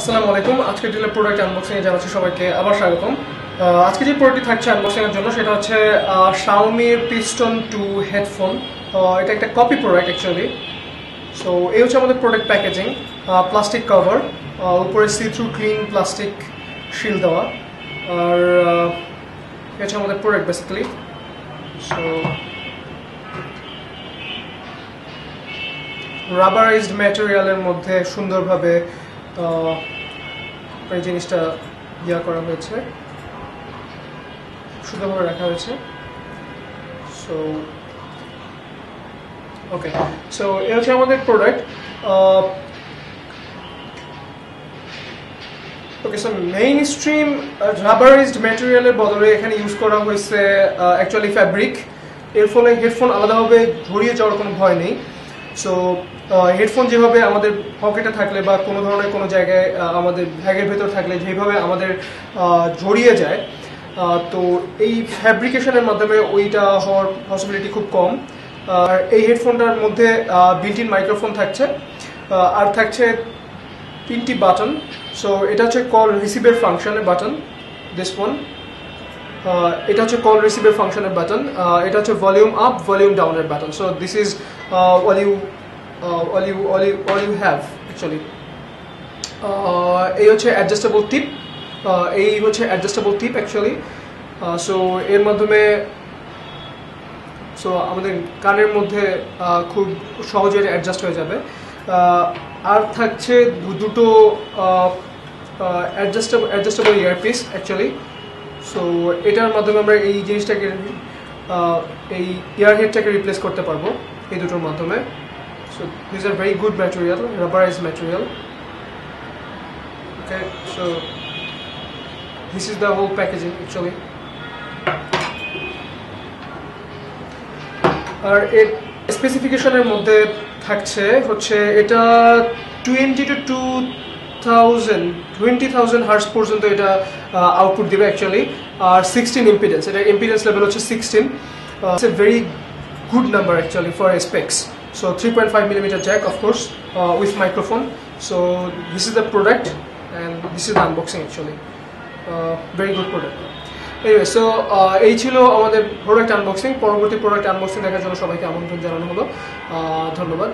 আসসালামু আলাইকুম। আজকে ডিলের প্রোডাক্ট আনবক্সিং এ জানাচ্ছি সবাইকে আবার স্বাগতম। আজকে যে প্রোডাক্টটি থাকছে আনবক্সিং এর জন্য সেটা হচ্ছে শাওমির পিস্টন টু হেডফোন এটা একটা কপি প্রোডাক্ট অ্যাকচুয়ালি সো এই হচ্ছে আমাদের প্রোডাক্ট প্যাকেজিং প্লাস্টিক কভার উপরে see through clean plastic seal দেওয়া। আর এটা হচ্ছে আমাদের প্রোডাক্ট বেসিক্যালি সো রাবারাইজড ম্যাটেরিয়ালের মধ্যে সুন্দরভাবে এই জিনিসটা ইয়া করা হয়েছে। সুন্দরভাবে রাখা হয়েছে। সো ওকে সো এ হচ্ছে আমাদের product okay so mainstream rubberized ম্যাটেরিয়ালের বদলে এখানে ইউজ করা হয়েছে অ্যাকচুয়ালি ফ্যাব্রিক এর ফলে হেডফোন আলাদাভাবে ঝরিয়ে যাওয়ার কোনো ভয় নেই। সো হেডফোন যেভাবে আমাদের পকেটে থাকলে বা কোনো ধরনের কোনো জায়গায় আমাদের ব্যাগের ভেতর থাকলে যেভাবে আমাদের জড়িয়ে যায় তো এই ফ্যাব্রিকেশনের মাধ্যমে ওইটা হওয়ার পসিবিলিটি খুব কম। আর এই হেডফোনটার মধ্যে বিল্ট ইন মাইক্রোফোন থাকছে আর থাকছে তিনটি বাটন সো এটা হচ্ছে কল রিসিভের ফাংশনের বাটন দিস ওয়ান এটা হচ্ছে কল রিসিভের ফাংশনের বাটন এটা হচ্ছে ভলিউম আপ ভলিউম ডাউনের button so this is all you all you all you have actually এই হচ্ছে অ্যাডজাস্টেবল টিপ এই হচ্ছে অ্যাডজাস্টেবল টিপ অ্যাকচুয়ালি সো এর মাধ্যমে সো আমাদের কানের মধ্যে খুব সহজে অ্যাডজাস্ট হয়ে যাবে। আর থাকছে দুটো adjustable adjustable earpiece actually so এটার মাধ্যমে আমরা এই জিনিসটাকে এই ইয়ার হেডটাকে রিপ্লেস করতে পারব এই দুটোর মাধ্যমে। So this are very good material rubberize material okay so this is the whole packaging actually আর এর স্পেসিফিকেশনের মধ্যে থাকছে হচ্ছে এটা twenty two two thousand twenty thousand hertz পর্যন্ত এটা আউটপুট দিবে অ্যাকচুয়ালি আর সিক্সটিন ইম্পিডেন্স এটা ইম্পিডেন্স লেভেল হচ্ছে sixteen it's a very good number actually for specs so three point five millimetre jack of course with microphone so this is the product and this is the unboxing actually very good product anyway so এই ছিল আমাদের product unboxing পরবর্তী product unboxing দেখার জন্য সবাইকে আমন্ত্রণ জানানো হলো। ধন্যবাদ।